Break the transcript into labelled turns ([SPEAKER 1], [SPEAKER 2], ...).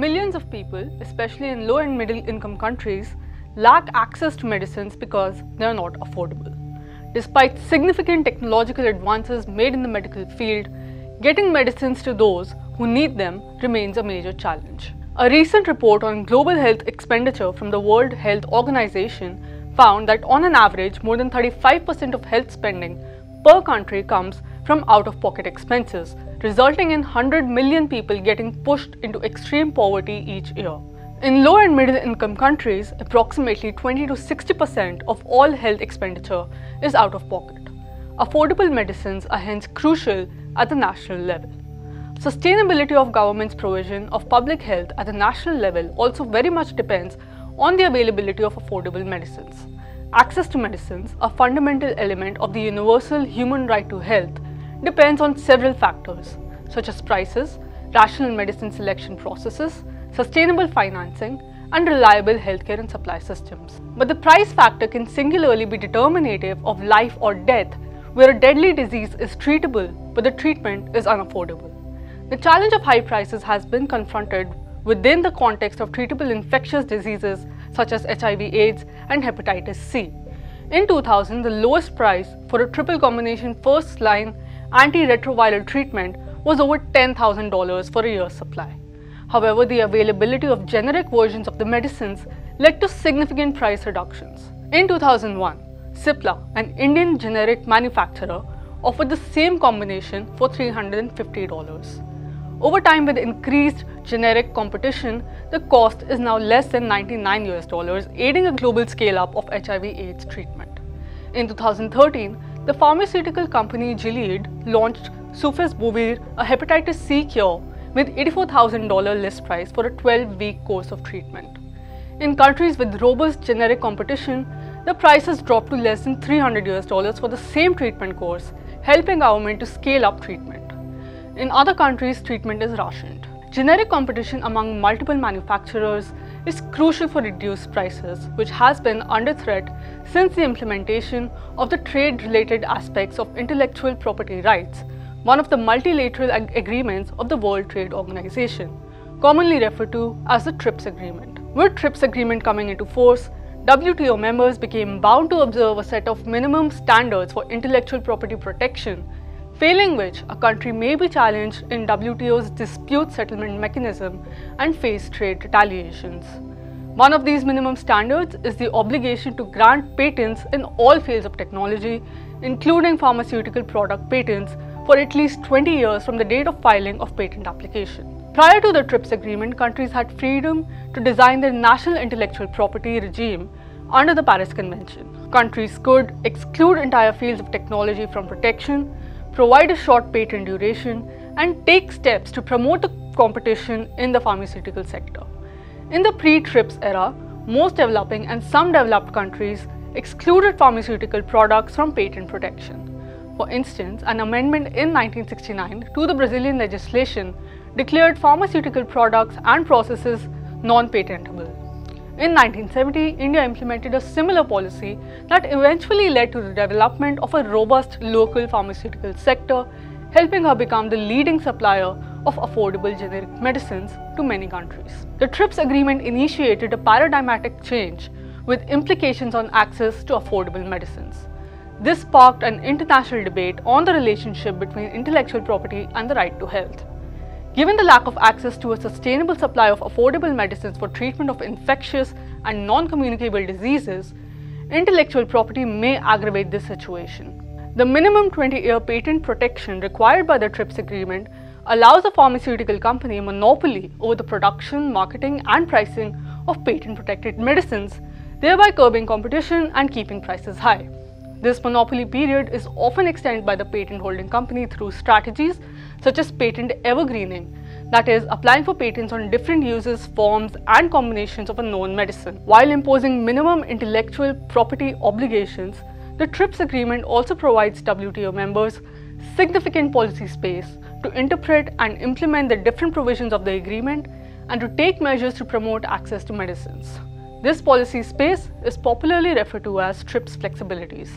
[SPEAKER 1] Millions of people, especially in low and middle income countries, lack access to medicines because they are not affordable. Despite significant technological advances made in the medical field, getting medicines to those who need them remains a major challenge. A recent report on global health expenditure from the World Health Organization found that on an average, more than 35% of health spending per country comes from out of pocket expenses, resulting in 100 million people getting pushed into extreme poverty each year. In low and middle income countries, approximately 20 to 60% of all health expenditure is out of pocket. Affordable medicines are hence crucial at the national level. Sustainability of government's provision of public health at the national level also very much depends on the availability of affordable medicines. Access to medicines, a fundamental element of the universal human right to health, depends on several factors such as prices, rational medicine selection processes, sustainable financing, and reliable healthcare and supply systems. But the price factor can singularly be determinative of life or death where a deadly disease is treatable but the treatment is unaffordable. The challenge of high prices has been confronted within the context of treatable infectious diseases such as HIV AIDS and hepatitis C. In 2000, the lowest price for a triple combination first line antiretroviral treatment was over $10,000 for a year's supply. However, the availability of generic versions of the medicines led to significant price reductions. In 2001, Cipla, an Indian generic manufacturer, offered the same combination for $350. Over time, with increased generic competition, the cost is now less than 99 US dollars, aiding a global scale up of HIV/AIDS treatment. In 2013, the pharmaceutical company Gilead launched Sofosbuvir, a hepatitis C cure, with $84,000 list price for a 12-week course of treatment. In countries with robust generic competition, the prices dropped to less than 300 US dollars for the same treatment course, helping government to scale up treatment. In other countries, treatment is rationed. Generic competition among multiple manufacturers is crucial for reduced prices, which has been under threat since the implementation of the trade-related aspects of intellectual property rights, one of the multilateral ag agreements of the World Trade Organization, commonly referred to as the TRIPS agreement. With TRIPS agreement coming into force, WTO members became bound to observe a set of minimum standards for intellectual property protection, failing which a country may be challenged in WTO's dispute settlement mechanism and face trade retaliations. One of these minimum standards is the obligation to grant patents in all fields of technology, including pharmaceutical product patents, for at least 20 years from the date of filing of patent application. Prior to the TRIPS agreement, countries had freedom to design their national intellectual property regime under the Paris Convention. Countries could exclude entire fields of technology from protection, provide a short patent duration, and take steps to promote the competition in the pharmaceutical sector. In the pre-TRIPS era, most developing and some developed countries excluded pharmaceutical products from patent protection. For instance, an amendment in 1969 to the Brazilian legislation declared pharmaceutical products and processes non-patentable. In 1970, India implemented a similar policy that eventually led to the development of a robust local pharmaceutical sector, helping her become the leading supplier of affordable generic medicines to many countries. The TRIPS agreement initiated a paradigmatic change with implications on access to affordable medicines. This sparked an international debate on the relationship between intellectual property and the right to health. Given the lack of access to a sustainable supply of affordable medicines for treatment of infectious and non-communicable diseases, intellectual property may aggravate this situation. The minimum 20-year patent protection required by the TRIPS agreement allows a pharmaceutical company a monopoly over the production, marketing and pricing of patent-protected medicines, thereby curbing competition and keeping prices high. This monopoly period is often extended by the patent holding company through strategies such as patent evergreening, that is, applying for patents on different uses, forms, and combinations of a known medicine. While imposing minimum intellectual property obligations, the TRIPS agreement also provides WTO members significant policy space to interpret and implement the different provisions of the agreement and to take measures to promote access to medicines. This policy space is popularly referred to as TRIPS flexibilities.